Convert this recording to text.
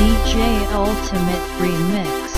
DJ Ultimate Remix.